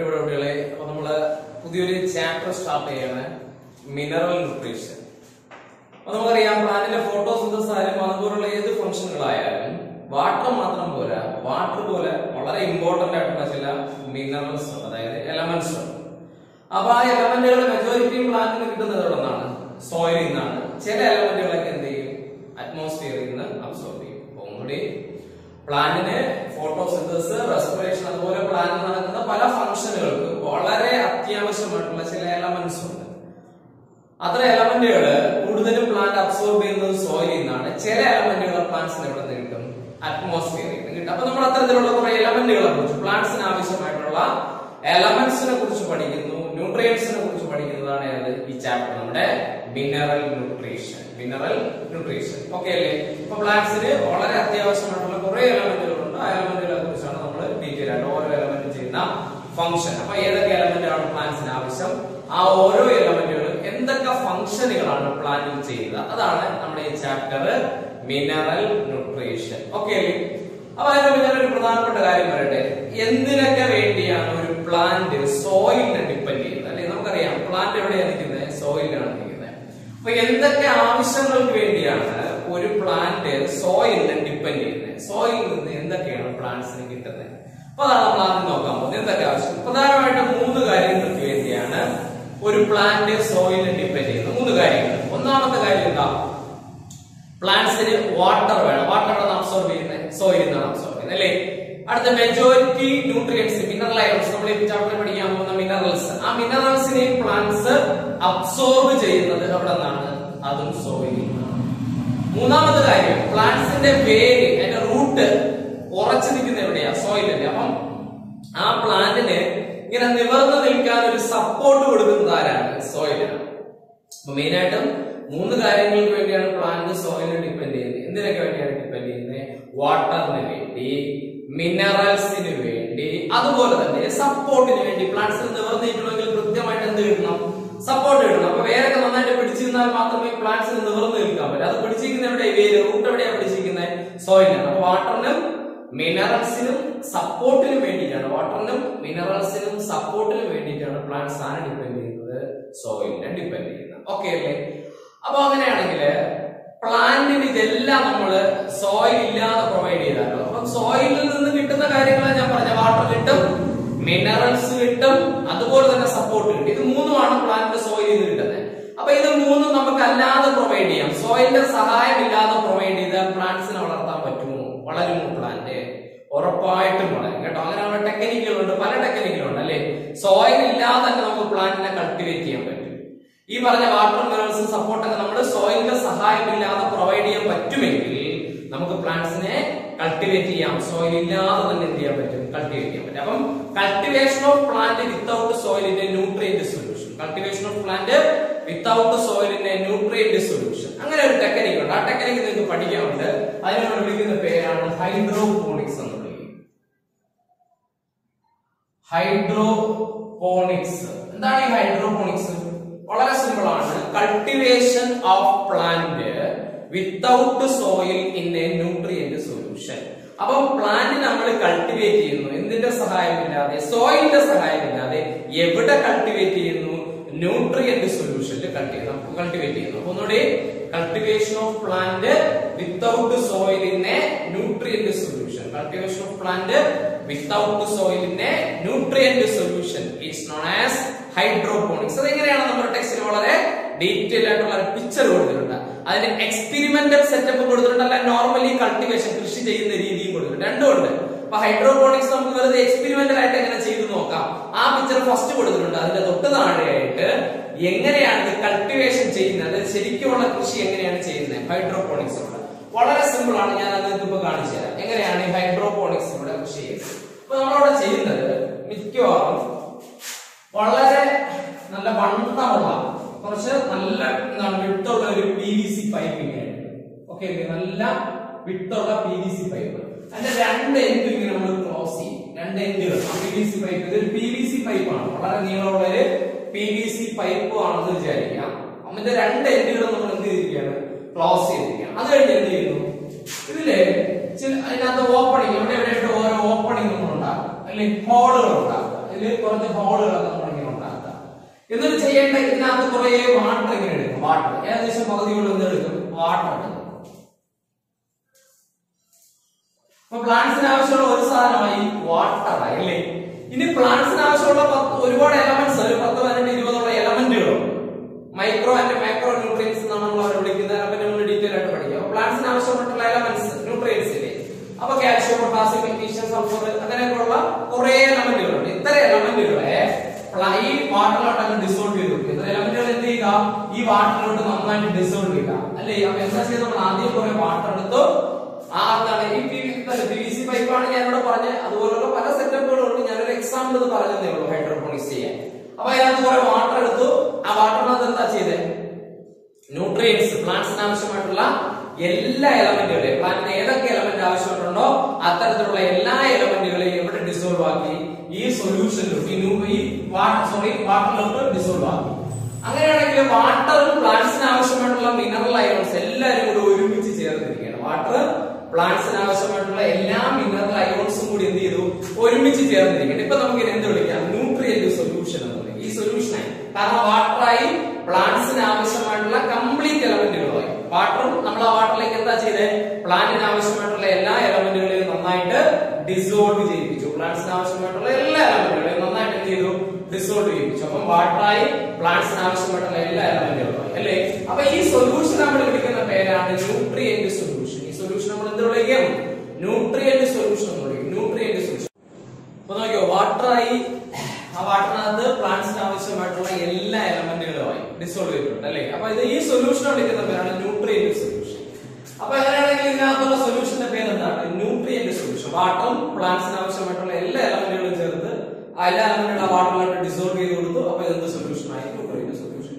ഇവിടെ കുട്ടികളെ അപ്പൊ നമ്മൾ പുതിയൊരു ചാപ്റ്റർ സ്റ്റാർട്ട് ചെയ്യാണ്. മിനറൽ ന്യൂട്രീഷൻ അപ്പൊ നമുക്കറിയാം പ്ലാന്റിലെ ഫോട്ടോസിന്തസ് ആയാലും അതുപോലുള്ള ഏത് ഫംഗ്ഷനുകളായാലും വാട്ടർ മാത്രം പോരാ. വാട്ടർ പോലെ വളരെ ഇമ്പോർട്ടന്റ് ആയിട്ടുള്ള ചില മിനറൽസ് അതായത് എലമെന്റ്സ് ഉണ്ട്. അപ്പൊ ആ എലമെന്റുകൾ മെജോറിറ്റിയും പ്ലാന്റിന് കിട്ടുന്നത് എവിടെ നിന്നാണ് സോയിലിൽ നിന്നാണ്. ചില എലമെന്റുകളൊക്കെ എന്ത് ചെയ്യും? അറ്റ്മോസ്ഫിയറിൽ നിന്ന് അബ്സോർബ് ചെയ്യും. അപ്പൊ ഒന്നുകൂടി പ്ലാന്റിന് ഫോട്ടോസിന്തസിസ് റെസ്പിറേഷൻ അതുപോലെ പ്ലാന്റ് നടക്കുന്ന പല ഫംഗ്ഷനുകൾക്ക് വളരെ അത്യാവശ്യമായിട്ടുള്ള ചില എലമെന്റ്സ് ഉണ്ട്. അത്ര എലമെന്റുകൾ കൂടുതലും പ്ലാന്റ് അബ്സോർബ് ചെയ്യുന്നത് സോയിൽ നിന്നാണ്. ചില എലമെന്റുകൾ പ്ലാന്റ്സിന് എവിടെ നിന്ന് കിട്ടും. അറ്റ്മോസ്ഫിയറിൽ നിന്ന് കിട്ടും. അപ്പൊ നമ്മൾ അത്തരത്തിലുള്ള കുറെ എലമെന്റുകളെ കുറിച്ച് പ്ലാന്റ്സിന് ആവശ്യമായിട്ടുള്ള എലമെന്റ്സിനെ കുറിച്ച് പഠിക്കുന്നു. ന്യൂട്രിയൻസിനെ കുറിച്ച് പഠിക്കുന്നതാണ് ഏത്? ഈ ചാപ്റ്റർ നമ്മുടെ mineral nutrition mineral nutrition okay അല്ലേ? ഇപ്പൊ പ്ലാന്റ്സിന് വളരെ അത്യാവശ്യമായിട്ടുള്ള കുറെ എലമെന്റുകളുണ്ട് ആ എലമെന്റുകളെ കുറിച്ചാണ് നമ്മൾ ഡീറ്റെയിൽ ആയിട്ട് ഓരോ എലമെന്റ് ചെയ്യുന്ന ഫംഗ്ഷൻ അപ്പൊ ഏതൊക്കെ എലമെന്റാണ് പ്ലാന്റ്സിന് ആവശ്യം? ആ ഓരോ എലമെന്റുകളും എന്തൊക്കെ ഫംഗ്ഷനുകളാണ് പ്ലാന്റിൽ ചെയ്യുക? അതാണ് നമ്മുടെ ഈ ചാപ്റ്റർ മിനറൽ ന്യൂട്രീഷൻ ഓക്കെ അല്ലേ? അപ്പൊ അതിന് മുന്നേ ഒരു പ്രധാനപ്പെട്ട കാര്യം പറയട്ടെ. എന്തിനൊക്കെ വേണ്ടിയാണ് ഒരു പ്ലാന്റ് സോയിലിനെ ഡിപ്പെൻഡ് ചെയ്യുന്നത്? അല്ലെ നമുക്കറിയാം. പ്ലാന്റ് എവിടെയാണ് നിൽക്കുന്നത്? സോയിലാണ് നിൽക്കുന്നത്. അപ്പൊ എന്തൊക്കെ ആവശ്യങ്ങൾക്ക് വേണ്ടിയാണ് ഒരു പ്ലാന്റ് സോയിലിനെ ഡിപ്പെൻഡ് ചെയ്യുന്നത്? സോയിലിൽ നിന്ന് എന്തൊക്കെയാണ് പ്ലാന്റ്സിന് കിട്ടുന്നത്? അപ്പൊ അതാണ് നമ്മൾ ആദ്യം നോക്കാൻ പോകുന്നത്. എന്തൊക്കെ ആവശ്യം? പ്രധാനമായിട്ടും മൂന്ന് കാര്യങ്ങൾക്ക് വേണ്ടിയാണ് ഒരു പ്ലാന്റ് സോയിലിനെ ഡിപ്പെൻഡ് ചെയ്യുന്നത്. മൂന്ന് കാര്യങ്ങൾ. ഒന്നാമത്തെ കാര്യം എന്താ? പ്ലാന്റ്സിന് വാട്ടർ വേണം. വാട്ടർ ആണ് അബ്സോർബ് ചെയ്യുന്നത്? സോയിൽ നിന്നാണ് അബ്സോർബ് ചെയ്യുന്നത് അല്ലേ? അടുത്ത മെജോറിറ്റി ന്യൂട്രിയൻസ് മിനറൽ അയോൺസ് നമ്മൾ ഈ ചാപ്റ്ററിൽ പഠിക്കാൻ പോകുന്ന മിനറൽസ് ആ മിനറൽസിനെ പ്ലാന്റ്സ് അബ്സോർബ് ചെയ്യുന്നത് അവിടെ നിന്നാണ്? അതും സോയിൽ മൂന്നാമത്തെ കാര്യം പ്ലാന്റ്സിന്റെ വേര് റൂട്ട് ഉറച്ചു നിൽക്കുന്ന എവിടെയാ? സോയിലല്ലേ അപ്പം. ആ പ്ലാന്റിന് ഇങ്ങനെ നിവർന്നു നിൽക്കാൻ ഒരു സപ്പോർട്ട് കൊടുക്കുന്നത് ആരാണ്? സോയിലാണ്. അപ്പൊ മെയിൻ ആയിട്ടും മൂന്ന് കാര്യങ്ങൾക്ക് വേണ്ടിയാണ് പ്ലാന്റ് സോയിലിനെ ഡിപ്പെൻഡ് ചെയ്യുന്നത്. എന്തിനൊക്കെ വേണ്ടിയാണ് ഡിപ്പെൻഡ് ചെയ്യുന്നത്? വാട്ടറിന് വേണ്ടി മിനറൽസിന് വേണ്ടി അതുപോലെ തന്നെ സപ്പോർട്ടിന് വേണ്ടി പ്ലാന്റ്സ് നിവർന്നിട്ടുണ്ടെങ്കിൽ കൃത്യമായിട്ട് എന്ത് കിട്ടണം? സപ്പോർട്ട് കിട്ടണം. അപ്പൊ വേരൊക്കെ നന്നായിട്ട് പിടിച്ചിരുന്നാൽ മാത്രമേ പ്ലാന്റ്സിന് നിവർന്നു നിൽക്കാൻ പറ്റൂ. അത് പിടിച്ചിരിക്കുന്ന എവിടെ വേര് റൂട്ട് എവിടെയാണ് പിടിച്ചിരിക്കുന്നത്? സോയിലാണ് അപ്പൊ വാട്ടറിനും മിനറൽസിനും സപ്പോർട്ടിനും വേണ്ടിയിട്ടാണ്. വാട്ടറിനും മിനറൽസിനും സപ്പോർട്ടിനും വേണ്ടിയിട്ടാണ് പ്ലാന്റ്സ് ആണ് ഡിപ്പെൻഡ് ചെയ്യുന്നത്. സോയിലിനെ ഡിപ്പെൻഡ് ചെയ്യുന്നത്. ഓക്കെ അല്ലേ? അപ്പൊ അങ്ങനെയാണെങ്കിൽ പ്ലാന്റിന് ഇതെല്ലാം നമ്മൾ സോയിൽ ഇല്ലാതെ പ്രൊവൈഡ് ചെയ്താലോ? അപ്പൊ സോയിലിൽ നിന്ന് കിട്ടുന്ന കാര്യങ്ങളാണ് ഞാൻ പറഞ്ഞ വാട്ടർ കിട്ടും മിനറൽസ് കിട്ടും അതുപോലെ തന്നെ സപ്പോർട്ട് കിട്ടും. ഇത് മൂന്നുമാണ് പ്ലാന്റിന്റെ സോയിലിൽ നിന്ന് കിട്ടുന്നത്. മൂന്നും നമുക്ക് അല്ലാതെ പ്രൊവൈഡ് ചെയ്യാം. സോയിലിന്റെ സഹായം ഇല്ലാതെ പ്രൊവൈഡ് ചെയ്താൽ പ്ലാന്റ്സിനെ വളർത്താൻ പറ്റുമോ? വളരുമോ പ്ലാന്റ് ഉറപ്പായിട്ടും വളരും. കേട്ടോ? അങ്ങനെയുള്ള ടെക്നിക്കുകളുണ്ട് പല ടെക്നിക്കുകളുണ്ട് അല്ലെ? സോയിൽ ഇല്ലാതെ തന്നെ നമുക്ക് പ്ലാന്റിനെ കൾട്ടിവേറ്റ് ചെയ്യാൻ പറ്റും. ഈ പറഞ്ഞ വാട്ടർ മിനറൽസും സപ്പോർട്ടൊക്കെ നമ്മൾ സോയിലിന്റെ സഹായമില്ലാതെ പ്രൊവൈഡ് ചെയ്യാൻ പറ്റുമെങ്കിൽ നമുക്ക് പ്ലാന്റ്സിനെ കൾട്ടിവേറ്റ് ചെയ്യാം. സോയിൽ ഇല്ലാതെ തന്നെ എന്ത് ചെയ്യാൻ പറ്റും? കൾട്ടിവേറ്റ് ചെയ്യാൻ പറ്റും. അപ്പം cultivation of plant without സോയിലിന്റെ nutrient solution cultivation of plant without സോയിലിന്റെ nutrient solution അങ്ങനെ ഒരു ടെക്നിക് ഉണ്ട്. ആ ടെക്നിക് നിങ്ങൾക്ക് പഠിക്കാനുണ്ട്. അതിനെ നമ്മൾ വിളിക്കുന്ന പേരാണ് ഹൈഡ്രോപോണിക്സ് എന്ന് വിളിക്കും. ഹൈഡ്രോപോണിക്സ് എന്താണ് ഈ ഹൈഡ്രോപോണിക്സ് വളരെ സിമ്പിൾ ആണ്. Cultivation of plant without soil in a nutrient solution അപ്പൊ പ്ലാന്റ് നമ്മൾ കൾട്ടിവേറ്റ് ചെയ്യുന്നു. എന്തിന്റെ സഹായമില്ലാതെ? സോയിലിന്റെ സഹായമില്ലാതെ എവിടെ കൾട്ടിവേറ്റ് ചെയ്യുന്നു? ന്യൂട്രിയന്റ് സൊല്യൂഷനിൽ കൾട്ടിവേറ്റ് ചെയ്യുന്നു അപ്പൊ ഒന്നുകൂടി cultivation of plant without സോയിലിന്റെ nutrient solution cultivation of plant without സോയിലിന്റെ nutrient solution it's known as hydroponics അതെങ്ങനെയാണ് നമ്മുടെ ടെക്സ്റ്റിൽ വളരെ ഡീറ്റെയിൽ ആയിട്ടുള്ള ഒരു പിക്ചർ കൊടുത്തിട്ടുണ്ട്. അതിന് എക്സ്പെരിമെന്റൽ സെറ്റപ്പ് കൊടുത്തിട്ടുണ്ട് അല്ല നോർമലി കൾട്ടിവേഷൻ കൃഷി ചെയ്യുന്ന രീതിയും കൊടുത്തിട്ടുണ്ട്. രണ്ടും ഉണ്ട്. അപ്പൊ ഹൈഡ്രോപോണിക്സ് നമുക്ക് വെറുതെ എക്സ്പെരിമെന്റൽ ആയിട്ട് എങ്ങനെ ചെയ്തു നോക്കാം. ആ പിക്ചർ ഫസ്റ്റ് കൊടുത്തിട്ടുണ്ട്. അതിന്റെ തൊട്ട് താഴെയായിട്ട് എങ്ങനെയാണ് കൾട്ടിവേഷൻ ചെയ്യുന്നത്? ശരിക്കുമുള്ള കൃഷി എങ്ങനെയാണ് ചെയ്യുന്നത്? ഹൈഡ്രോപോണിക്സ് ഇവിടെ വളരെ സിമ്പിൾ ആണ്. ഞാൻ അത് ഇപ്പൊ കാണിച്ചു തരാം. എങ്ങനെയാണ് ഈ ഹൈഡ്രോപോണിക്സ് ഇവിടെ കൃഷി ചെയ്യുന്നത്? അപ്പൊ നമ്മളവിടെ ചെയ്യുന്നത് മിക്കവാറും വളരെ നല്ല വണ്ണമുള്ള കുറച്ച് നല്ല എന്താണ് വിട്ടുള്ള ഒരു P V C piping okay നല്ല വിട്ടുള്ള പി വി സി പൈപ്പ് അതിന്റെ രണ്ട് എൻഡ് ഇങ്ങനെ നമ്മൾ ക്ലോസ് ചെയ്യും. രണ്ട് എൻഡുകൾ പി വി സി പൈപ്പ് ഇതൊരു പി വി സി പൈപ്പാണ് വളരെ നീളമുള്ള ഒരു പി വി സി പൈപ്പ് ആണെന്ന് വിചാരിക്കാം. അതിന്റെ രണ്ട് എൻഡുകൾ നമ്മൾ എന്ത് ചെയ്തിരിക്കുകയാണ്? ക്ലോസ് ചെയ്തിരിക്കുകയാണ്. അത് കഴിഞ്ഞ് എന്ത് ചെയ്യുന്നു? ഇതിൽ അതിനകത്ത് ഓപ്പണിംഗ് അവിടെ എവിടെയായിട്ട് ഓരോ ഓപ്പണിംഗ് നമ്മൾ ഉണ്ടാകും അല്ലെങ്കിൽ ഹോളുകൾ ഉണ്ടാകും ഇതിൽ കുറച്ച് ഹോളുകളൊക്കെ നമ്മളിങ്ങനെ ഉണ്ടാക്കുക എന്നിട്ട് ചെയ്യേണ്ട ഇതിനകത്ത് കുറെ വാട്ടർ ഇങ്ങനെ എടുക്കും. വാട്ടർ ഏകദേശം പകുതിയോളം എന്ത് എടുക്കും. വാട്ടർ എടുക്കും അപ്പൊ പ്ലാന്റ്സിന് ആവശ്യമുള്ള ഒരു സാധനമായി വാട്ടർ അല്ലേ? ഇനി പ്ലാന്റ്സിന് ആവശ്യമുള്ള ഒരുപാട് എലമെന്റ്സ് ഒരു പത്ത് പതിനെട്ട് ഇരുപതുള്ള എലമെന്റുകൾ മൈക്രോ ആൻഡ് മൈക്രോ ന്യൂട്രിയൻസ് എന്നാണ് നമ്മൾ അവരെ വിളിക്കുന്നത്. അപ്പൊ നമ്മൾ ഡീറ്റെയിൽ ആയിട്ട് പഠിക്കാം. പ്ലാന്റ്സിന് ആവശ്യപ്പെട്ടുള്ള എലമെന്റ്സ് ന്യൂട്രിയൻസ് ഇല്ലേ? അപ്പൊ കാൽഷ്യം പൊട്ടാസ്യം മെഗ്നീഷ്യം സൾഫർ അങ്ങനെയൊക്കെയുള്ള കുറെ എലമെന്റുകളുണ്ട് ഇത്തരം എലമെന്റുകളെ ഈ വാട്ടറിലോട്ട് അങ്ങ് ഡിസോൾവ് ചെയ്ത് കൊടുക്കും ഇത്ര എലമെന്റുകൾ എന്ത് ചെയ്യുക? ഈ വാട്ടറിലോട്ട് നന്നായിട്ട് ഡിസോൾവ് ചെയ്യുക. അല്ലേ? അപ്പൊ എന്താ ചെയ്യുന്നത് നമ്മൾ ആദ്യം കുറെ വാട്ടർ എടുത്തു ആ എന്താണ് ഈ പി വി സി പറഞ്ഞത് അതുപോലുള്ള പല സെറ്റപ്പുകളും ഉണ്ട് ഞാനൊരു എക്സാമ്പിൾ ഇത് പറഞ്ഞതേ ഉള്ളൂ ഹൈഡ്രോപോണിക്സ് ചെയ്യാൻ. അപ്പൊ അതിനകത്ത് കുറെ വാട്ടർ എടുത്തു. ആ വാട്ടറിനകത്ത് എന്താ ചെയ്തേ? ന്യൂട്രിയൻസ് പ്ലാന്റ്സിന് ആവശ്യമായിട്ടുള്ള എല്ലാ എലമെന്റുകളെയും പ്ലാന്റിന് ഏതൊക്കെ എലമെന്റ് ആവശ്യമായിട്ടുണ്ടോ അത്തരത്തിലുള്ള എല്ലാ എലമെന്റുകളെയും ഇവിടെ ഡിസോൾവ് ആക്കി ഈ സൊല്യൂഷനിലോട്ട് ഈ വാട്ടർ സോറി വാട്ടറിലോട്ട് ഡിസോൾവ് ആക്കി. അങ്ങനെയാണെങ്കിൽ വാട്ടറും പ്ലാന്റ്സിന് ആവശ്യമായിട്ടുള്ള മിനറൽ അയോൺസ് എല്ലാവരും കൂടെ ഒരുമിച്ച് ചേർന്നിരിക്കുകയാണ്. വാട്ടർ പ്ലാന്റ്സിന് ആവശ്യമായിട്ടുള്ള എല്ലാ മിനറൽ അയോൺസും കൂടി എന്ത് ചെയ്തു? ഒരുമിച്ച് ചേർന്നിരിക്കട്ടെ ഇപ്പൊ നമുക്ക് എന്ത് വിളിക്കാം? ന്യൂട്രിയന്റ് സൊല്യൂഷൻ എന്ന് പറയും ഈ സൊല്യൂഷനായി കാരണം വാട്ടറായി പ്ലാന്റ്സിന് ആവശ്യമായിട്ടുള്ള കംപ്ലീറ്റ് എലമെന്റുകളായി വാട്ടറും നമ്മൾ ആ വാട്ടറിലേക്ക് എന്താ ചെയ്തേ? പ്ലാന്റിന് ആവശ്യമായിട്ടുള്ള എല്ലാ എലമെന്റുകളെയും നന്നായിട്ട് ഡിസോൾവ് ചെയ്യിപ്പിച്ചു. പ്ലാന്റ്സിന് ആവശ്യമായിട്ടുള്ള എല്ലാ എലമെന്റുകളെയും നന്നായിട്ട് എന്ത് ചെയ്തു? ഡിസോൾവ് ചെയ്യിപ്പിച്ചു. അപ്പം വാട്ടറായി പ്ലാന്റ്സിന് ആവശ്യമായിട്ടുള്ള എല്ലാ എലമെന്റുകളും അല്ലേ? അപ്പൊ ഈ സൊല്യൂഷൻ നമ്മൾ വിളിക്കുന്ന പേരാണ് ന്യൂട്രിയന്റ് സൊല്യൂഷൻ ഈ സൊല്യൂഷൻ നമ്മൾ എന്ത് വിളിക്കും. ന്യൂട്രിയന്റ് സൊല്യൂഷൻ ന്യൂട്രിയന്റ് സൊല്യൂഷൻ നോക്കിയോ ആ എല്ലാ ഡിസോൾവ് അല്ലേ? ഇത് ഈ സൊല്യൂഷൻ പേരാണ് ന്യൂട്രിയന്റ് സൊല്യൂഷൻ ഇതിനകത്തുള്ള സൊല്യൂഷന്റെ ന്യൂട്രിയന്റ് സൊല്യൂഷൻ വാട്ടറും എല്ലാ ചേർത്ത് ഡിസോൾവ് സൊല്യൂഷൻ ആയി? ന്യൂട്രിയന്റ് സൊല്യൂഷൻ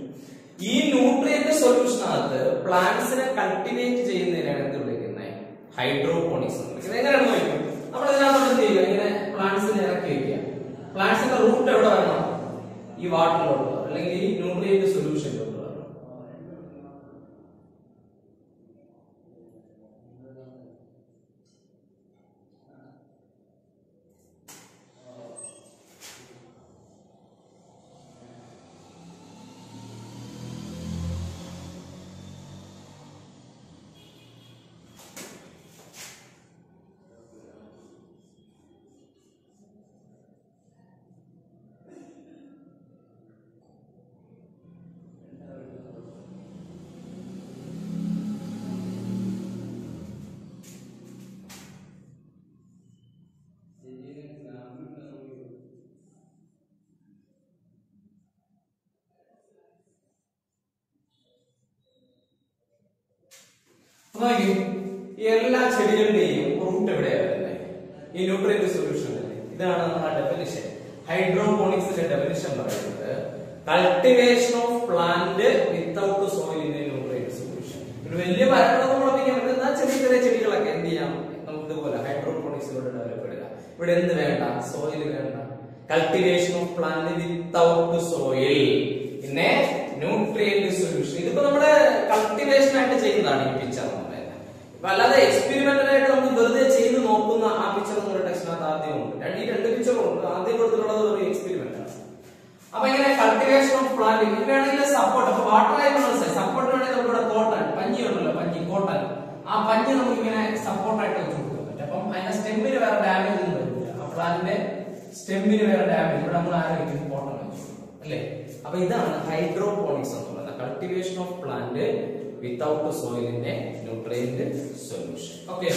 ഈ ന്യൂട്രിയന്റ് സൊല്യൂഷനകത്ത് പ്ലാന്റ്സിനെ കൾട്ടിവേറ്റ് ചെയ്യുന്നതിനാണ് എന്ത് ഹൈഡ്രോപോണിക്സ് എങ്ങനെയാണ് വിളിക്കുന്നത്. എങ്ങനെയാണെന്ന് നോക്കും നമ്മൾ ഇതിനകത്ത് എന്ത് ചെയ്യുക? ഇങ്ങനെ പ്ലാന്റ്സിനെ ഇറക്കി വെക്കുക. പ്ലാന്റ്സിന്റെ റൂട്ട് എവിടെ വരണം? ഈ വാട്ടറിലോട്ടോ അല്ലെങ്കിൽ ഈ ന്യൂട്രിയന്റ് സൊല്യൂഷനിലോട്ട് അപ്പൊ എല്ലാ ചെടികളുടെയും റൂട്ട് എവിടെയാണ് ഈ ന്യൂട്രിയന്റ് സൊല്യൂഷൻ ഇതാണ് നമ്മുടെ ഡെഫിനിഷൻ ഹൈഡ്രോപോണിക്സിന്റെ ഡെഫിനിഷൻ പറയുന്നത് cultivation of plant without soil in nutrient solution ഒരു വലിയ മരങ്ങളൊന്നും മുളപ്പിക്കാൻ പറ്റുന്ന ചെറിയ ചെറിയ ചെടികളൊക്കെ എന്ത് ചെയ്യാം? നമുക്ക് ഇതുപോലെ ഹൈഡ്രോപോണിക്സിലൂടെ ഡെവലപ്പ് ചെയ്യുക ഇവിടെ എന്ത് വേണ്ട? സോയിൽ വേണ്ട. Cultivation of plant without soil പിന്നെ ന്യൂട്രിയന്റ് സൊല്യൂഷൻ ഇതിപ്പോ നമ്മുടെ കൾട്ടിവേഷൻ ആയിട്ട് ചെയ്യുന്നതാണ് ഈ പിക്ചർ അല്ലാതെ എക്സ്പെരിമെന്റൽ ആയിട്ട് നമ്മൾ വെറുതെ ചെയ്ത് നോക്കുന്ന ആ പിക്ചർ എന്ന് പറയുന്ന ടെക്സ്റ്റിനകത്ത് ആദ്യമുണ്ട്. രണ്ട് ഈ രണ്ട് പിക്ചറും ഉണ്ട്. ആദ്യം കൊടുത്തിട്ടുള്ളത് ഒരു എക്സ്പെരിമെന്റ് ആണ്. അപ്പൊ ഇങ്ങനെ കൾട്ടിവേഷൻ ഓഫ് പ്ലാന്റ് വേണമെങ്കിൽ സപ്പോർട്ട് അപ്പൊ വാട്ടർ ആയി സപ്പോർട്ട് വേണമെങ്കിൽ നമുക്ക് ഇവിടെ കോട്ടൺ പഞ്ഞി ഉണ്ടല്ലോ പഞ്ഞി കോട്ടൺ ആ പഞ്ഞി നമുക്ക് ഇങ്ങനെ സപ്പോർട്ട് ആയിട്ട് വെച്ച് കൊടുക്കാൻ പറ്റും. അപ്പം അതിന്റെ സ്റ്റെമ്മിന് വേറെ ഡാമേജ് ഒന്നും വരില്ല ആ പ്ലാന്റിന്റെ സ്റ്റെമ്മിന് വേറെ ഡാമേജ് ഇവിടെ നമ്മൾ ആരോഗ്യം കോട്ടൺ വെച്ചു അല്ലേ? അപ്പൊ ഇതാണ് ഹൈഡ്രോപോണിക്സ് എന്ന് പറയുന്നത് കൾട്ടിവേഷൻ ഓഫ് പ്ലാന്റ് വിത്തൗട്ട് സോയിലിന്റെ ന്യൂട്രിയന്റ് സൊല്യൂഷൻ ഓക്കെ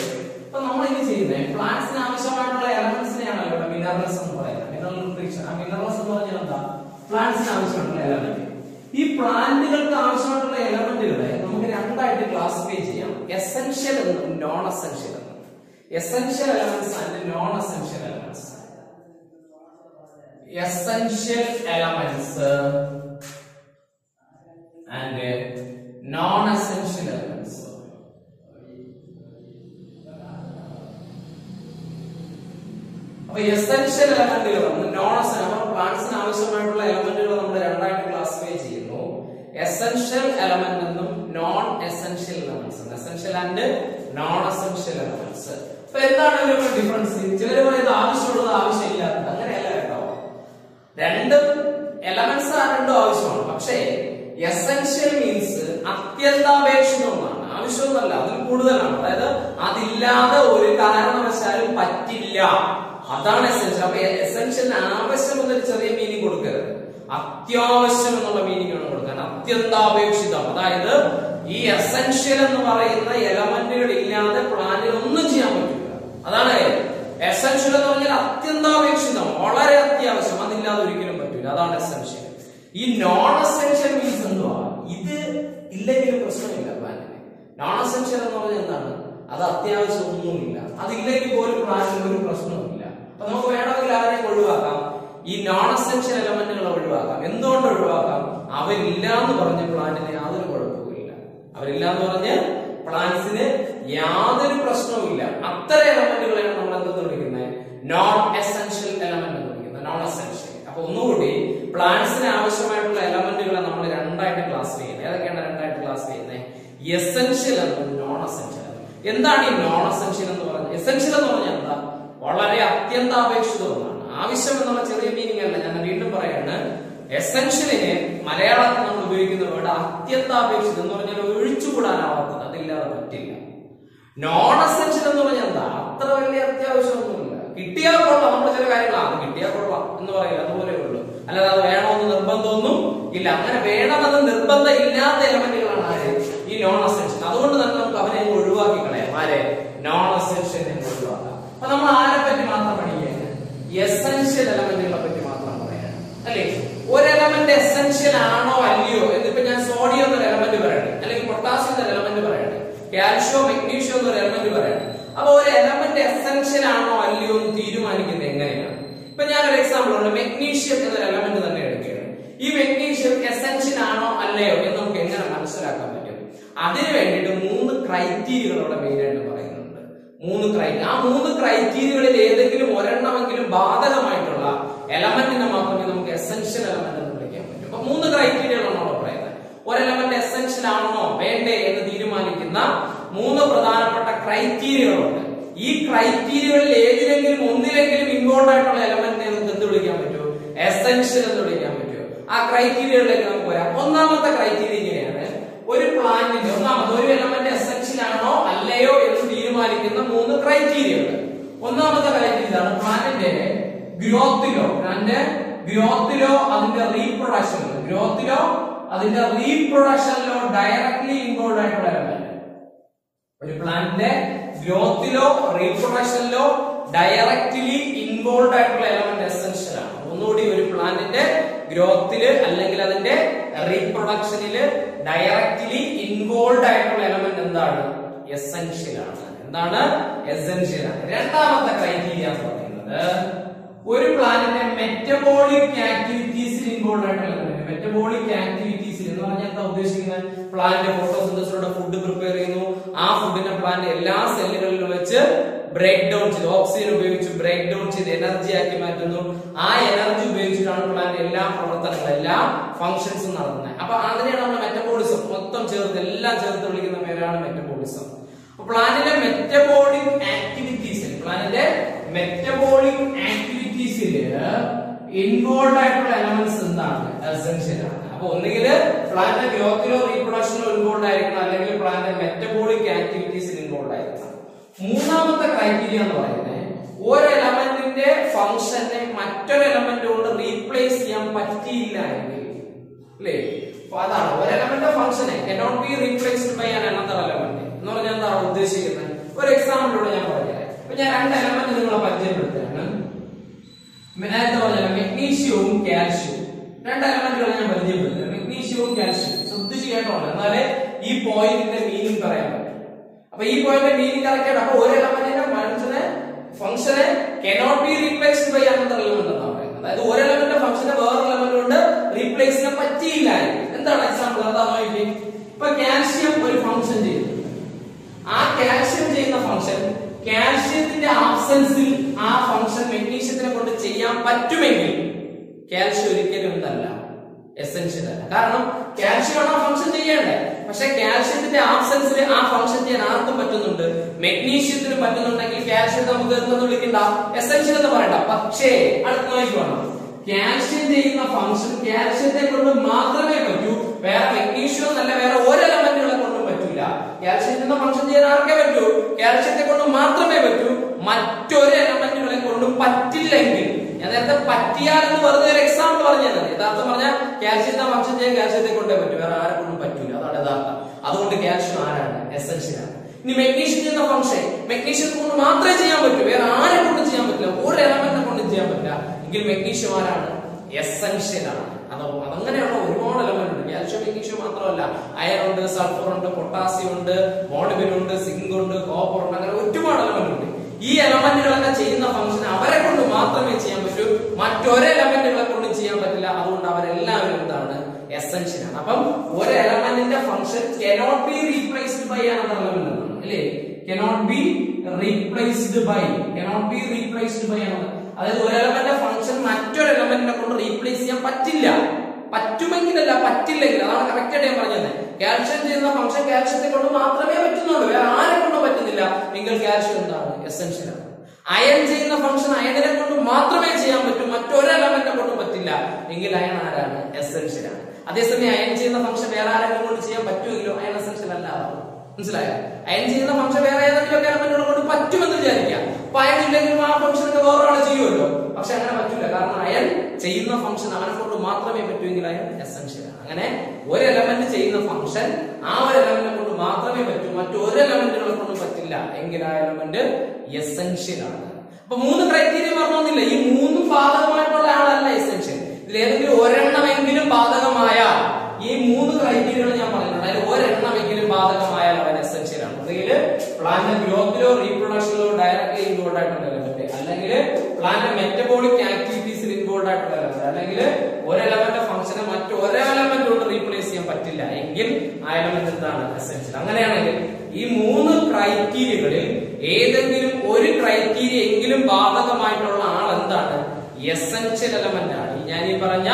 അപ്പൊ നമ്മൾ ഇനി ചെയ്യുന്നത് പ്ലാന്റ്സിന് ആവശ്യമായിട്ടുള്ള എലമെന്റ്സിനെയാണല്ലോ ഇവിടെ മിനറൽസ് എന്ന് പറയുന്നത്. മിനറൽ ന്യൂട്രീഷൻ ആ മിനറൽസ് എന്ന് പറഞ്ഞാൽ എന്താ? പ്ലാന്റ്സിന് ആവശ്യമായിട്ടുള്ള എലമെന്റ് ഈ പ്ലാന്റുകൾക്ക് ആവശ്യമായിട്ടുള്ള എലമെന്റുകളെ നമുക്ക് രണ്ടായിട്ട് ക്ലാസിഫൈ ചെയ്യാം. എസെൻഷ്യൽ എന്നും നോൺ എസെൻഷ്യൽ എന്നും. Essential elements and non essential elements essential elements and non-essential elements. അപ്പൊ എസെൻഷ്യൽ എലമെന്റുകൾ നോൺ നമ്മൾ പ്ലാന്റ്സിന് ആവശ്യമായിട്ടുള്ള എലമെന്റുകൾ നമ്മൾ രണ്ടായിട്ട് ക്ലാസിഫൈ ചെയ്യുന്നു. എസെൻഷ്യൽ എലമെന്റ് എന്നും non essential elements essential and non essential elements അപ്പൊ എന്താണ് ഇതിലുള്ള ഡിഫറൻസ് ചിലർ പറയുന്നത് ആവശ്യമുള്ളത് ആവശ്യമില്ലാത്തത്. അങ്ങനെയല്ല കേട്ടോ. രണ്ടും എലമെന്റ്സ് രണ്ടും ആവശ്യമാണ്. പക്ഷേ എസെൻഷ്യൽ മീൻസ് അത്യന്താപേക്ഷിതമാണ് ആവശ്യമൊന്നല്ല അതിൽ കൂടുതലാണ്. അതായത് അതില്ലാതെ ഒരു കാരണവശാലും പറ്റില്ല. അതാണ് എസെൻഷ്യൽ അപ്പൊ എസെൻഷ്യലിന് ആവശ്യം എന്നൊരു ചെറിയ മീനിങ് കൊടുക്കരുത്. അത്യാവശ്യം എന്നുള്ള മീനിങ് ആണ് കൊടുക്കാൻ അത്യന്താപേക്ഷിതം. അതായത് ഈ എസെൻഷ്യൽ എന്ന് പറയുന്ന എലമെന്റുകൾ ഇല്ലാതെ പ്ലാനിൽ ഒന്നും ചെയ്യാൻ പറ്റില്ല. അതാണ് എസെൻഷ്യൽ എന്ന് പറഞ്ഞാൽ അത്യന്താപേക്ഷിതം. വളരെ അത്യാവശ്യം. അതില്ലാതെ ഒരിക്കലും പറ്റില്ല അതാണ് എസെൻഷ്യൽ ഈ നോൺ എസെൻഷ്യൽ മീൻസ് ഇത് ഇല്ലെങ്കിലും പ്രശ്നമില്ല പ്ലാനിന് നോൺ എസെൻഷ്യൽ എന്ന് പറഞ്ഞാൽ എന്താണ്? അത് അത്യാവശ്യമൊന്നുമില്ല. അതില്ലെങ്കിൽ പോലും പ്ലാന്റിന് ഒരു പ്രശ്നമില്ല അപ്പൊ നമുക്ക് വേണമെങ്കിൽ ആരെയും ഒഴിവാക്കാം. ഈ നോൺ എസെൻഷ്യൽ എലമെന്റുകൾ ഒഴിവാക്കാം. എന്തുകൊണ്ട് ഒഴിവാക്കാം? അവരില്ല എന്ന് പറഞ്ഞ പ്ലാന്റിന് യാതൊരു കുഴപ്പവുമില്ല. അവരില്ല എന്ന് പറഞ്ഞ് പ്ലാന്റ്സിന് യാതൊരു പ്രശ്നവുമില്ല. അത്തരം എലമെന്റുകളെയാണ് നമ്മൾ എന്തെന്ന് വിളിക്കുന്നത് നോൺ എസെൻഷ്യൽ എലമെന്റ് എന്ന് വിളിക്കുന്നത് നോൺ എസെൻഷ്യൽ അപ്പൊ ഒന്നുകൂടി പ്ലാന്റ്സിന് ആവശ്യമായിട്ടുള്ള എസെൻഷ്യൽ എന്നും നോൺ എസെൻഷ്യൽ എന്താണ് ഈ നോൺ എസെൻഷ്യൽ എന്ന് പറഞ്ഞത് എസെൻഷ്യൽ എന്ന് പറഞ്ഞാൽ എന്താ? വളരെ അത്യന്താപേക്ഷിതമാണ് ആവശ്യം എന്നുള്ള ചെറിയ മീനിങ് അല്ല ഞാൻ വീണ്ടും പറയാണ്. എസെൻഷ്യലിന് മലയാളത്തിൽ നമ്മൾ ഉപയോഗിക്കുന്ന വേർഡ് അത്യന്താപേക്ഷിതം എന്ന് പറഞ്ഞാൽ ഒഴിച്ചുകൂടാനാവാത്തത് അതില്ലാതെ പറ്റില്ല. നോൺ എസെൻഷ്യൽ എന്ന് പറഞ്ഞാൽ എന്താ? അത്ര വലിയ അത്യാവശ്യമൊന്നുമില്ല. കിട്ടിയാൽ കൊള്ളാം നമ്മൾ ചില കാര്യങ്ങളാണ് കിട്ടിയാൽ കൊള്ളാം എന്ന് പറയില്ല അതുപോലെ ഉള്ളൂ. അല്ലാതെ അത് വേണമെന്ന് നിർബന്ധമൊന്നും ഇല്ല. അങ്ങനെ വേണമെന്ന് നിർബന്ധം ഇല്ലാത്ത ഈ നോൺ എസെൻഷ്യൽ അതുകൊണ്ട് തന്നെ നമുക്ക് അവനെ ഒഴിവാക്കി കളയാം. ആരെ? നോൺ എസെൻഷ്യൽ ഒഴിവാക്കാം. അപ്പൊ നമ്മൾ ആരെ പറ്റി മാത്രം പഠിക്കുകയാണ് എസെൻഷ്യൽ എലമെന്റുകളെ പറ്റി മാത്രം പറയാണ് അല്ലേ? ഒരു എലമെന്റ് എസെൻഷ്യൽ ആണോ അല്ലയോ? എന്നിപ്പോ ഞാൻ സോഡിയം എന്നൊരു എലമെന്റ് പറയട്ടെ. അല്ലെങ്കിൽ പൊട്ടാസ്യം എന്നൊരു എലമെന്റ് പറയട്ടെ. കാൽഷ്യോ മഗ്നീഷ്യോ എന്നൊരു എലമെന്റ് പറയട്ടെ. അപ്പൊ ഒരു എലമെന്റ് എസെൻഷ്യൽ ആണോ അല്ലയോ എന്ന് തീരുമാനിക്കുന്നത് എങ്ങനെയാണ്? ഇപ്പൊ ഞാൻ ഒരു എക്സാമ്പിൾ ഉണ്ട്. മെഗ്നീഷ്യം എന്നൊരു എലമെന്റ് തന്നെ എടുക്കുകയാണ്. ഈ മെഗ്നീഷ്യം എസെൻഷ്യൽ ആണോ അല്ലയോ എന്ന് നമുക്ക് എങ്ങനെ മനസ്സിലാക്കാൻ പറ്റും അതിന് വേണ്ടിയിട്ട് മൂന്ന് ക്രൈറ്റീരിയകൾ അവിടെ മെയിൻ ആയിട്ട് പറയുന്നുണ്ട്. മൂന്ന് ക്രൈറ്റീരിയ ആ മൂന്ന് ക്രൈറ്റീരിയകളിൽ ഏതെങ്കിലും ഒരെണ്ണമെങ്കിലും ബാധകമായിട്ടുള്ള എലമെന്റിനെ മാത്രമേ നമുക്ക് എസെൻഷ്യൽ എലമെന്റ് എന്ന് വിളിക്കാൻ പറ്റൂ. അപ്പൊ മൂന്ന് ക്രൈറ്റീരിയകളാണ് അവിടെ പറയുന്നത്. ഒരു എലമെന്റ് എസെൻഷ്യൽ ആണോ? വേണ്ടേ എന്ന് തീരുമാനിക്കുന്ന മൂന്ന് പ്രധാനപ്പെട്ട ക്രൈറ്റീരിയകളുണ്ട് ഈ ക്രൈറ്റീരിയകളിൽ ഏതിലെങ്കിലും ഒന്നിലെങ്കിലും ഇമ്പോർട്ടന്റ് ആയിട്ടുള്ള എലമെന്റിനെ നമുക്ക് എന്ത് വിളിക്കാൻ പറ്റൂ? എസെൻഷ്യൽ എന്ന് വിളിക്കാൻ പറ്റുമോ ആ ക്രൈറ്റീരിയകളിലേക്ക് നമുക്ക് വരാം. ഒന്നാമത്തെ ക്രൈറ്റീരിയ ഇങ്ങനെയാണ്. ഒരു പ്ലാന്റിന്റെ ഒന്നാമത് ഒരു എലമെന്റ് എസെൻഷ്യൽ ആണോ അല്ലയോ എന്ന് തീരുമാനിക്കുന്ന മൂന്ന് ക്രൈറ്റീരിയ ഉണ്ട് ഒന്നാമത്തെ ക്രൈറ്റീരിയ ഇതാണ് പ്ലാന്റിന്റെ ഗ്രോത്തിലോ പ്ലാന്റ് ഗ്രോത്തിലോ അതിന്റെ റീപ്രൊഡക്ഷനിലോ. ഗ്രോത്തിലോ അതിന്റെ റീപ്രൊഡക്ഷനിലോ ഡയറക്ട്ലി ഇൻവോൾവ് ആയിട്ടുള്ള എലമെന്റ് ഒരു പ്ലാന്റിന്റെ ഗ്രോത്തിലോ റീപ്രൊഡക്ഷനിലോ ഡയറക്ട്ലി ഇൻവോൾവ് ആയിട്ടുള്ള എലമെന്റ് എസെൻഷ്യൽ ആണ് ഒന്നുകൂടി ഒരു പ്ലാന്റിന്റെ ഗ്രോത്തിൽ അല്ലെങ്കിൽ അതിന്റെ റീപ്രൊഡക്ഷനിൽ ഡയറക്ട്ലി ഇൻവോൾവ് ആയിട്ടുള്ള എലമെന്റ് എന്താണ്? എസെൻഷ്യൽ ആണ്. എന്താണ്? എസെൻഷ്യൽ ആണ്. രണ്ടാമത്തെ ക്രൈറ്റീരിയ എന്ന് പറയുന്നത് ഒരു പ്ലാന്റിന്റെ മെറ്റബോളിക് ആക്ടിവിറ്റീസിൽ ഇൻവോൾവ് ആയിട്ടുള്ള മെറ്റബോളിക് ആക്ടിവിറ്റീസിൽ എന്ന് പറഞ്ഞാൽ എന്താ ഉദ്ദേശിക്കുന്നത്? പ്ലാന്റ് ഫോട്ടോസിന്തസിലൂടെ ഫുഡ് പ്രിപ്പയർ ചെയ്യുന്നു. ആ ഫുഡിനെ പ്ലാന്റ് എല്ലാ സെല്ലുകളിലും വെച്ച് ബ്രേക്ക് ഡൗൺ ചെയ്ത്. ഓക്സിജൻ ഉപയോഗിച്ച് ബ്രേക്ക് ഡൗൺ ചെയ്ത് എനർജി ആക്കി മാറ്റുന്നു. ആ എനർജി ഉപയോഗിച്ചിട്ടാണ് പ്ലാന്റ് എല്ലാ പ്രവർത്തനങ്ങളും എല്ലാ ഫങ്ഷൻസും നടത്തുന്നത്. അപ്പൊ അതിനെയാണ് നമ്മൾ മെറ്റബോളിസം മൊത്തം ചേർത്ത് എല്ലാം ചേർത്ത് വിളിക്കുന്ന പേരാണ് മെറ്റബോളിസം പ്ലാന്റിന്റെ മെറ്റബോളിക് ആക്ടിവിറ്റീസ് പ്ലാന്റിന്റെ മെറ്റബോളിക് ആക്ടിവിറ്റീസിൽ ഇൻവോൾവ് ആയിട്ടുള്ള എലമെന്റ്സ് എന്താണ്? എസെൻഷ്യൽ ആണ്. അപ്പൊ ഒന്നുകിൽ പ്ലാന്റ് ഗ്രോത്തിലോ റീപ്രൊഡക്ഷനോ ഇൻവോൾവ് ആയിരിക്കണം. അല്ലെങ്കിൽ പ്ലാന്റ് മെറ്റബോളിക് ആക്ടിവിറ്റീസിൽ ഇൻവോൾവ് ആയിരിക്കണം. മൂന്നാമത്തെ ക്രൈറ്റീരിയ എന്ന് പറയുന്നത് ഒരു എലമെന്റിന്റെ ഫംഗ്ഷനെ മറ്റൊരു എലമെന്റ് കൊണ്ട് റീപ്ലേസ് ചെയ്യാൻ പറ്റിയില്ല എങ്കിൽ അല്ലേ? അപ്പൊ അതാണ്. ഒരു എലമെന്റ് ഫംഗ്ഷനെ cannot be replaced by an another element എന്ന് പറഞ്ഞാൽ എന്താണ് ഉദ്ദേശിക്കുന്നത്? ഒരു എക്സാമ്പിളിലൂടെ ഞാൻ പറഞ്ഞുതരാം. ഇപ്പൊ ഞാൻ രണ്ട് എലമെന്റ് നിങ്ങളെ പരിചയപ്പെടുത്തുകയാണ്. നേരത്തെ പറഞ്ഞാൽ മെഗ്നീഷ്യവും കാൽഷ്യവും രണ്ട് എലമെന്റുകളെ ഞാൻ പരിചയപ്പെടുത്തുന്നത് മെഗ്നീഷ്യവും കാൽഷ്യവും ശ്രദ്ധിച്ചു കേട്ടോ. എന്നാലേ ഈ പോയിന്റിന്റെ മീനിങ് പറയാൻ പറ്റും. അപ്പൊ ഈ പോയിന്റ് മീനിങ് കറക്റ്റ് അപ്പൊ ഒരു എലമെന്റിന്റെ ഫംഗ്ഷനെ ഫംഗ്ഷനെ cannot be replaced by another element എന്നാണ് പറയുന്നത്. അതായത് ഒരു എലമെന്റിന്റെ ഫംഗ്ഷനെ വേറെ എലമെന്റ് കൊണ്ട് റീപ്ലേസ് ചെയ്യാൻ പറ്റിയില്ല എന്താണ് എക്സാമ്പിൾ നോക്കി ഇപ്പൊ കാൽഷ്യം ഒരു ഫംഗ്ഷൻ ചെയ്യുന്നു. ആ കാൽസ്യം ചെയ്യുന്ന ഫംഗ്ഷൻ കാൽസ്യത്തിന്റെ ആബ്സെൻസിൽ ആ ഫംഗ്ഷൻ മെഗ്നീഷ്യത്തിനെ കൊണ്ട് ചെയ്യാൻ പറ്റുമെങ്കിൽ കാൽസ്യം ഒരിക്കലും എന്തല്ല എസെൻഷ്യൽ അല്ല. കാരണം കാൽഷ്യം ആണ് ആ ഫംഗ്ഷൻ ചെയ്യേണ്ടത്. പക്ഷെ കാൽഷ്യത്തിന്റെ ആബ്സെൻസിൽ ആ ഫംഗ്ഷൻ ചെയ്യാൻ ആർക്കും പറ്റുന്നുണ്ട്. മെഗ്നീഷ്യത്തിന് പറ്റുന്നുണ്ടെങ്കിൽ കാൽഷ്യം നമുക്ക് എന്തെന്ന് വിളിക്കണ്ട? എസെൻഷ്യൽ എന്ന് പറയണ്ട. പക്ഷേ അടുത്ത് നോക്കിക്കോണം കാൽഷ്യം ചെയ്യുന്ന ഫംഗ്ഷൻ കാൽഷ്യത്തെ കൊണ്ട് മാത്രമേ പറ്റൂ. വേറെ മെഗ്നീഷ്യം എന്നല്ല വേറെ ഒരു എലമെന്റുകളെ കൊണ്ടും പറ്റില്ല കാൽഷ്യം ചെയ്യുന്ന ഫംഗ്ഷൻ ചെയ്യാൻ ആർക്കേ പറ്റൂ? കാൽഷ്യത്തെ കൊണ്ട് മാത്രമേ പറ്റൂ. മറ്റൊരു എലമെന്റുകളെ കൊണ്ടും പറ്റില്ലെങ്കിൽ ഞാൻ നേരത്തെ പറ്റിയാൽ എന്ന് വെറുതെ ഒരു എക്സാമ്പിൾ പറഞ്ഞത് യഥാർത്ഥം പറഞ്ഞാൽ കാൽഷ്യത്തെ ഭക്ഷണം ചെയ്യാൻ കാൽഷ്യത്തെ കൊണ്ടേ പറ്റും. വേറെ ആരെ കൊണ്ടും പറ്റൂല. അതാണ് യഥാർത്ഥം. അതുകൊണ്ട് കാൽഷ്യം ആരാണ്? എസെൻഷ്യൽ ആണ്. ഇനി മെഗ്നീഷ്യം ചെയ്യുന്ന ഫംഗ്ഷൻ മെഗ്നീഷ്യം കൊണ്ട് മാത്രമേ ചെയ്യാൻ പറ്റൂ. വേറെ ആരെ കൊണ്ട് ചെയ്യാൻ പറ്റില്ല. ഒരു എലമെന്റിനെ കൊണ്ട് ചെയ്യാൻ പറ്റില്ല. എങ്കിൽ മെഗ്നീഷ്യം ആരാണ്? എസെൻഷ്യൽ ആണ്. അതോ അതങ്ങനെയുള്ള ഒരുപാട് എലമെന്റ് ഉണ്ട്. കാൽഷ്യം മെഗ്നീഷ്യം മാത്രമല്ല. അയർ ഉണ്ട് സൾഫർ ഉണ്ട് പൊട്ടാസ്യം ഉണ്ട് മോളിബിൻ ഉണ്ട് സിങ്ക് ഉണ്ട് കോപ്പർ ഉണ്ട്. അങ്ങനെ ഒരുപാട് എലമെന്റ് ഉണ്ട്. ഈ എലമെന്റുകളൊക്കെ ചെയ്യുന്ന ഫംഗ്ഷൻ അവരെ കൊണ്ട് മാത്രമേ ചെയ്യാൻ മറ്റൊരു എലമെന്റുകളെ കൊണ്ട് ചെയ്യാൻ പറ്റില്ല. അതുകൊണ്ട് അവരെല്ലാവരും എന്താണ്? എസെൻഷ്യൽ ആണ്. അപ്പം ഒരു എലമെന്റിന്റെ function cannot be replaced by another element അല്ലേ? Cannot be replaced by cannot be replaced by another അതായത് ഒരു എലമെന്റിന്റെ ഫംഗ്ഷൻ മറ്റൊരു എലമെന്റിനെ കൊണ്ട് റീപ്ലേസ് ചെയ്യാൻ പറ്റില്ല. പറ്റുമെങ്കിലല്ല പറ്റില്ലെങ്കിൽ. അതാണ് കറക്റ്റ് ആയിട്ട് ഞാൻ പറഞ്ഞത്. കാൽഷ്യം ചെയ്യുന്ന ഫംഗ്ഷൻ കാൽഷ്യത്തെ കൊണ്ട് മാത്രമേ പറ്റുന്നുള്ളൂ. വേറെ ആരെ കൊണ്ടും പറ്റുന്നില്ല. എങ്കിൽ കാൽഷ്യം എന്താണ്? എസെൻഷ്യൽ ആണ്. അയൺ ചെയ്യുന്ന ഫംഗ്ഷൻ അയണിനെ കൊണ്ട് മാത്രമേ ചെയ്യാൻ പറ്റൂ. മറ്റൊരു എലമെന്റിനെ കൊണ്ടും പറ്റില്ല. എങ്കിൽ അയൺ ആരാണ്? എസെൻഷ്യൽ ആണ്. അതേസമയം അയൺ ചെയ്യുന്ന ഫംഗ്ഷൻ വേറെ ആരെങ്കിലും കൊണ്ട് ചെയ്യാൻ പറ്റുമെങ്കിലോ അയൺ എസെൻഷ്യൽ അല്ല. മനസ്സിലായോ? അയൺ ചെയ്യുന്ന ഫംഗ്ഷൻ വേറെ ഏതെങ്കിലും കൊണ്ട് പറ്റുമെന്ന് വിചാരിക്കാം. അപ്പൊ അയൺ ഇല്ലെങ്കിലും ആ ഫംഗ്ഷൻ ഒക്കെ വേറൊരാൾ ചെയ്യുമല്ലോ. പക്ഷെ അങ്ങനെ പറ്റില്ല കാരണം അയൺ ചെയ്യുന്ന ഫംഗ്ഷൻ അവനെ കൊണ്ട് മാത്രമേ പറ്റൂയെങ്കിൽ അയൺ എസെൻഷ്യൽ അങ്ങനെ ഒരു എലമെന്റ് ചെയ്യുന്ന ഫംഗ്ഷൻ ആ ഒരു എലമെന്റിനെ കൊണ്ട് മാത്രമേ പറ്റൂ. മറ്റൊരു എലമെന്റുകളെ കൊണ്ട് പറ്റില്ല. എങ്കിൽ ആ എലമെന്റ് എസെൻഷ്യൽ ആണ്. അപ്പൊ മൂന്ന് ക്രൈറ്റീരിയ പറഞ്ഞൊന്നില്ല? ഈ മൂന്നും ബാധകമായിട്ടുള്ള ആളല്ല എസെൻഷ്യൽ ഇതിൽ ഏതെങ്കിലും ഒരെണ്ണമെങ്കിലും ബാധകമായ ഈ മൂന്ന് ക്രൈറ്റീരിയകൾ ഞാൻ പറഞ്ഞിട്ടുണ്ട്. അതിൽ ഒരെണ്ണമെങ്കിലും ബാധകമായാൽ അവൻ എസെൻഷ്യൽ ആണ്. അല്ലെങ്കിൽ പ്ലാന്റ് ഗ്രോത്തിലോ റീപ്രൊഡക്ഷനിലോ ഡയറക്ട്ലി ഇൻവോൾവ് ആയിട്ടുണ്ടല്ലോ എലമെന്റ് അല്ലെങ്കിൽ പ്ലാന്റ് മെറ്റബോളിക് ആക്ടിവിറ്റീസിൽ ഇൻവോൾവ് ആയിട്ടുള്ള എലമെന്റ് അല്ലെങ്കിൽ ഒരു എലമെന്റ് ഫംഗ്ഷനെ മറ്റൊരു എലമെന്റ് കൊണ്ട് റീപ്ലേസ് ചെയ്യാൻ പറ്റില്ല എങ്കിൽ ആ എലമെന്റ് എന്താണ് എസെൻഷ്യൽ അങ്ങനെയാണെങ്കിൽ ഈ മൂന്ന് ക്രൈറ്റീരിയകളിൽ ഏതെങ്കിലും ഒരു ക്രൈറ്റീരിയ എങ്കിലും ബാധകമായിട്ടുള്ള ആൾ എന്താണ് എസെൻഷ്യൽ എലമെന്റ് ആണ് ഈ ഞാൻ ഈ പറഞ്ഞ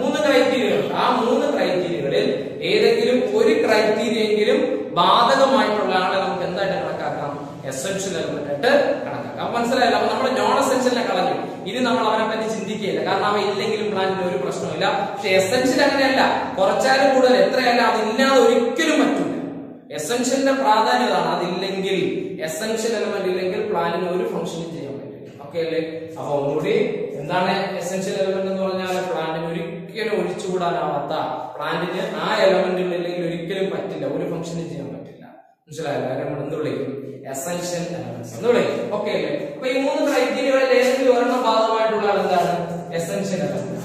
മൂന്ന് ക്രൈറ്റീരിയകൾ ആ മൂന്ന് ക്രൈറ്റീരിയകളിൽ ഏതെങ്കിലും ഒരു ക്രൈറ്റീരിയ എങ്കിലും ബാധകമായിട്ടുള്ള ആളെ നമുക്ക് എന്തായിട്ട് കണക്കാക്കാം എസെൻഷ്യൽ എലമെന്റ് ആയിട്ട് കണക്കാക്കാം അപ്പൊ മനസ്സിലായല്ലോ. അപ്പൊ നമ്മൾ നോൺ എസെൻഷ്യലിനെ കളഞ്ഞു. ഇനി നമ്മൾ അവനെ പറ്റി ചിന്തിക്കുകയില്ല. കാരണം അവ ഇല്ലെങ്കിലും പ്ലാന്റിന് ഒരു പ്രശ്നമില്ല പക്ഷെ എസെൻഷ്യൽ അങ്ങനെയല്ല. കുറച്ചാലും കൂടുതൽ. എത്രയല്ല? അതില്ലാതെ ഒരിക്കലും പറ്റില്ല എസെൻഷ്യലിന്റെ പ്രാധാന്യം അതാണ്. അതില്ലെങ്കിൽ എസെൻഷ്യൽ എലമെന്റ് ഇല്ലെങ്കിൽ പ്ലാന്റിന് ഒരു ഫംഗ്ഷനും ചെയ്യാൻ പറ്റില്ല. ഓക്കെ അല്ലേ? അപ്പൊ ഒന്നുകൂടി എന്താണ് എസെൻഷ്യൽ എലമെന്റ് എന്ന് പറഞ്ഞാൽ? പ്ലാന്റിന് ഒരിക്കലും ഒഴിച്ചുകൂടാനാവാത്ത. പ്ലാന്റിന് ആ എലമെന്റുകൾ ഇല്ലെങ്കിൽ ഒരിക്കലും പറ്റില്ല. ഒരു ഫംഗ്ഷനും ചെയ്യാൻ പറ്റില്ല. മനസ്സിലായല്ലോ? നമ്മൾ എന്ത് വിളിക്കും? എസെൻഷ്യൽ എലമെന്റ്സ് എന്ന് പറയും ഓക്കെ അല്ലേ? അപ്പൊ ഈ മൂന്ന് ക്രൈറ്റീരിയകളിൽ ഏതെങ്കിലും ഒരെണ്ണം ഭാഗമായിട്ടുള്ള എന്താണ് എസെൻഷ്യൽ എലമെന്റ്